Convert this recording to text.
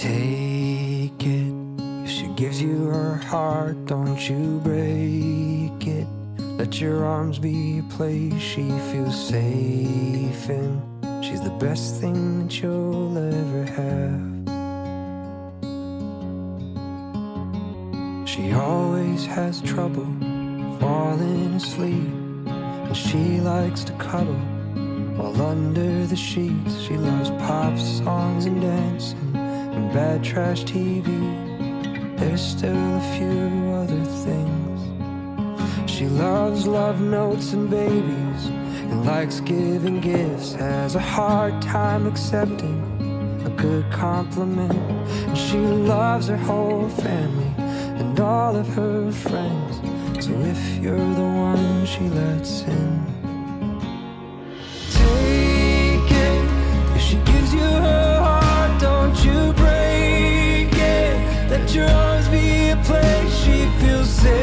Take it. If she gives you her heart, don't you break it. Let your arms be a place she feels safe in. She's the best thing that you'll ever have. She always has trouble falling asleep, and she likes to cuddle while under the sheets. She loves pop songs and dancing and bad trash TV. There's still a few other things. She loves love notes and babies and likes giving gifts. Has a hard time accepting a good compliment. And she loves her whole family and all of her friends. So if you're the one she lets in, você.